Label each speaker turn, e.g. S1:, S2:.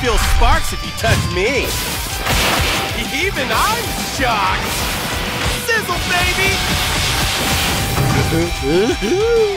S1: feel sparks if you touch me. Even I'm shocked. Sizzle, baby!